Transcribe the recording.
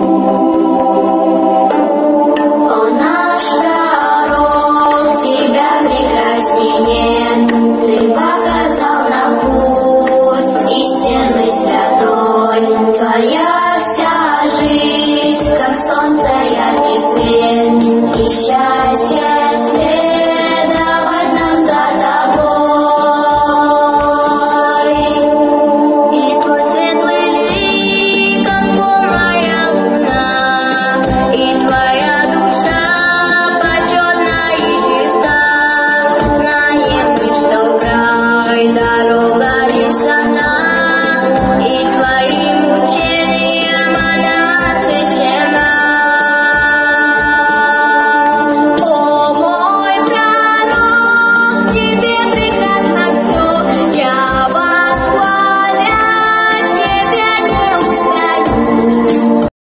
Oh,